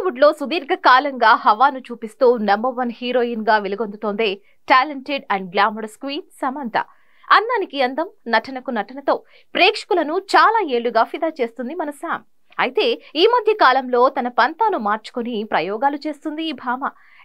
టాలీవుడ్లో సుదీర్ఘ కాలంగా హవాను చూపిస్తూ నెంబర్ వన్ హీరోయిన్గా వెలుగొందుతోంది talented and glamorous queen Samantha. అందానికి అందం నటనకు నటనతో ప్రేక్షకులను చాలా ఏళ్ళుగా ఫిదా చేస్తుంది మన శామ్ అయితే ఈ మధ్య కాలంలో తన పంతాను మార్చుకుని ప్రయోగాలు చేస్తుంది ఈ భామ.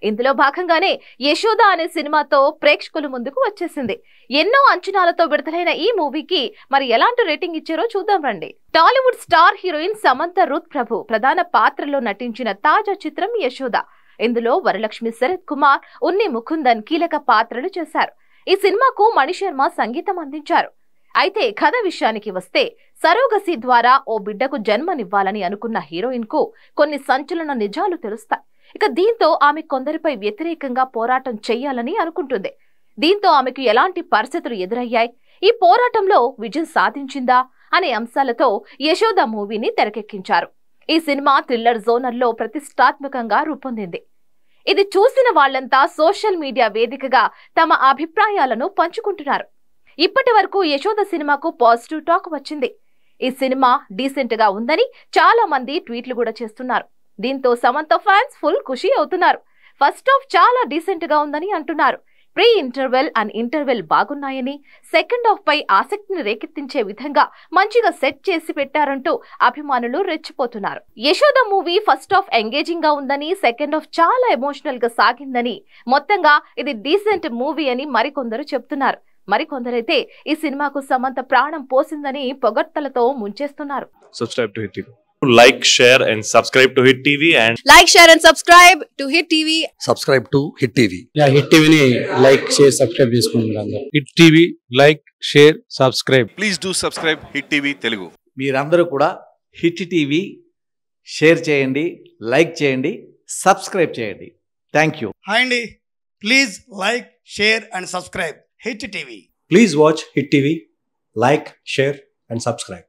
ఇందులో భాగంగానే యశోద అనే సినిమాతో ప్రేక్షకుల ముందుకు వచ్చేసింది. ఎన్నో అంచనాలతో విడుదలైన ఈ మూవీకి మరి ఎలాంటి రేటింగ్ ఇచ్చారో చూద్దాం రండి. Tollywood star heroine Samantha Ruth Prabhu ప్రధాన పాత్రలో నటించిన తాజా చిత్రం యశోద. ఇందులో వరలక్ష్మి శరత్ కుమార్ ఉన్ని ముకుందన్ కీలక పాత్రలు చేశారు. ఈ సినిమాకు మణిశర్మ సంగీతం అందించారు. అయితే కథ విషయానికి వస్తే సరోగసి ద్వారా ఓ బిడ్డకు జన్మనివ్వాలని అనుకున్న హీరోయిన్కు కొన్ని సంచలన నిజాలు తెలుస్తాయి. ఇక దీంతో ఆమె కొందరిపై వ్యతిరేకంగా పోరాటం చెయ్యాలని అనుకుంటుంది. దీంతో ఆమెకు ఎలాంటి పరిస్థితులు ఎదురయ్యాయి? ఈ పోరాటంలో విజయం సాధించిందా? అనే అంశాలతో యశోద మూవీని తెరకెక్కించారు. ఈ సినిమా థ్రిల్లర్ జోనర్లో ప్రతిష్టాత్మకంగా రూపొందింది. ఇది చూసిన వాళ్ళంతా సోషల్ మీడియా వేదికగా తమ అభిప్రాయాలను పంచుకుంటున్నారు. ఇప్పటి వరకు యశోద సినిమాకు పాజిటివ్ టాక్ వచ్చింది. ఈ సినిమా డీసెంట్గా ఉందని చాలా మంది ట్వీట్లు కూడా చేస్తున్నారు. దీంతో సమంత ఫ్యాన్స్ ఫుల్ ఖుషి అవుతున్నారు. ఫస్ట్ హాఫ్ చాలా డీసెంట్గా ఉందని అంటున్నారు. ప్రీ ఇంటర్వెల్ అండ్ ఇంటర్వెల్ బాగున్నాయని సెకండ్ హాఫ్ పై ఆసక్తిని రేకెత్తించే విధంగా మంచిగా సెట్ చేసి పెట్టారంటూ అభిమానులు రెచ్చిపోతున్నారు. యశోద మూవీ ఫస్ట్ హాఫ్ ఎంగేజింగ్గా ఉందని సెకండ్ హాఫ్ చాలా ఎమోషనల్గా సాగిందని మొత్తంగా ఇది డీసెంట్ మూవీ అని మరికొందరు చెప్తున్నారు. మరికొందరైతే ఈ సినిమాకు సమంత ప్రాణం పోసిందని పొగడ్తలతో ముంచేస్తున్నారు. Subscribe to Hit TV. Like, share, and subscribe to Hit TV and Like, share, and subscribe to Hit TV. subscribe to Hit TV. యా హిట్ టీవీని లైక్ షేర్ సబ్స్క్రైబ్ చేసుకోండి అందరూ Hit TV like share subscribe please do subscribe Hit TV Telugu మీరందరూ కూడా Hit TV share చేయండి like చేయండి subscribe చేయండి. Thank you hi అండి. Please like share and subscribe Hit TV. Please watch Hit TV, like, share, and subscribe.